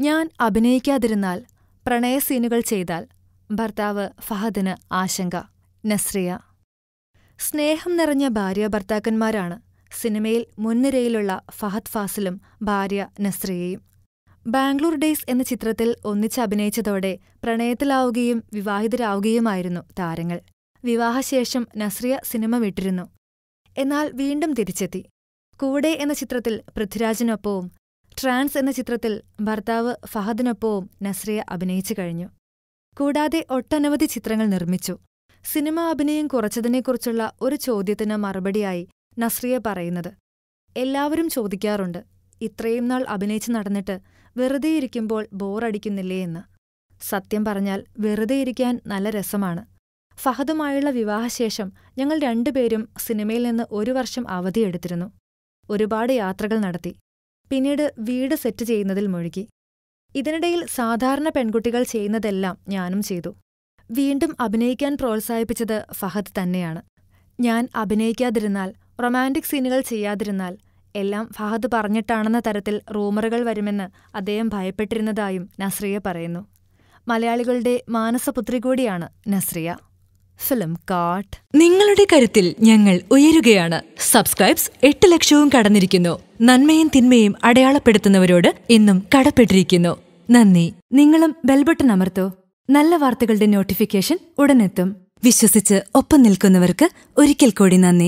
ഞാൻ അഭിനയിക്കാതിരുന്നാൽ പ്രണയ സീനുകൾ ചെയ്താൽ ഭർത്താവ് ഫഹദിന് ആശങ്ക. നസ്രിയ. സ്നേഹം നിറഞ്ഞ ഭാര്യ ഭർത്താക്കന്മാരാണ് സിനിമയിൽ മുൻനിരയിലുള്ള ഫഹദ് ഫാസിലും ഭാര്യ നസ്രിയയും. ബാംഗ്ലൂർ ഡേയ്സ് എന്ന ചിത്രത്തിൽ ഒന്നിച്ചഭിനയിച്ചതോടെ പ്രണയത്തിലാവുകയും വിവാഹിതരാവുകയുമായിരുന്നു താരങ്ങൾ. വിവാഹശേഷം നസ്രിയ സിനിമ വിട്ടിരുന്നു. എന്നാൽ വീണ്ടും തിരിച്ചെത്തി. കൂടെ എന്ന ചിത്രത്തിൽ പൃഥ്വിരാജിനൊപ്പവും ട്രാൻസ് എന്ന ചിത്രത്തിൽ ഭർത്താവ് ഫഹദിനൊപ്പവും നസ്രിയ അഭിനയിച്ചു കഴിഞ്ഞു. കൂടാതെ ഒട്ടനവധി ചിത്രങ്ങൾ നിർമ്മിച്ചു. സിനിമ അഭിനയം കുറച്ചതിനെക്കുറിച്ചുള്ള ഒരു ചോദ്യത്തിന് മറുപടിയായി നസ്രിയ പറയുന്നത്. എല്ലാവരും ചോദിക്കാറുണ്ട് ഇത്രയും നാൾ അഭിനയിച്ചു നടന്നിട്ട് വെറുതെ ഇരിക്കുമ്പോൾ ബോറടിക്കുന്നില്ലേ എന്ന്. സത്യം പറഞ്ഞാൽ വെറുതെ വെറുതെയിരിക്കാൻ നല്ല രസമാണ്. ഫഹദുമായുള്ള വിവാഹശേഷം ഞങ്ങൾ രണ്ടുപേരും സിനിമയിൽ നിന്ന് ഒരു വർഷം അവധിയെടുത്തിരുന്നു ഒരുപാട് യാത്രകൾ നടത്തി. പിന്നീട് വീട് സെറ്റ് ചെയ്യുന്നതിൽ മുഴുകി. ഇതിനിടയിൽ സാധാരണ പെൺകുട്ടികൾ ചെയ്യുന്നതെല്ലാം ഞാനും ചെയ്തു. വീണ്ടും അഭിനയിക്കാൻ പ്രോത്സാഹിപ്പിച്ചത് ഫഹദ് തന്നെയാണ്. ഞാൻ അഭിനയിക്കാതിരുന്നാൽ റൊമാന്റിക് സീനുകൾ ചെയ്യാതിരുന്നാൽ എല്ലാം ഫഹദ് പറഞ്ഞിട്ടാണെന്ന തരത്തിൽ റൂമറുകൾ വരുമെന്ന് അദ്ദേഹം ഭയപ്പെട്ടിരുന്നതായും നസ്രിയ പറയുന്നു. മലയാളികളുടെ മാനസപുത്രി കൂടിയാണ് നസ്രിയ. Film cart. നിങ്ങളുടെ കരുത്തിൽ ഞങ്ങൾ ഉയരുകയാണ്. സബ്സ്ക്രൈബ്സ് എട്ട് ലക്ഷവും കടന്നിരിക്കുന്നു. നന്മയും തിന്മയും അടയാളപ്പെടുത്തുന്നവരോട് ഇന്നും കടപ്പെട്ടിരിക്കുന്നു. നന്ദി. നിങ്ങളും ബെൽബട്ടൺ അമർത്തോ. നല്ല വാർത്തകളുടെ നോട്ടിഫിക്കേഷൻ ഉടനെത്തും. വിശ്വസിച്ച് ഒപ്പം നിൽക്കുന്നവർക്ക് ഒരിക്കൽ കൂടി നന്ദി.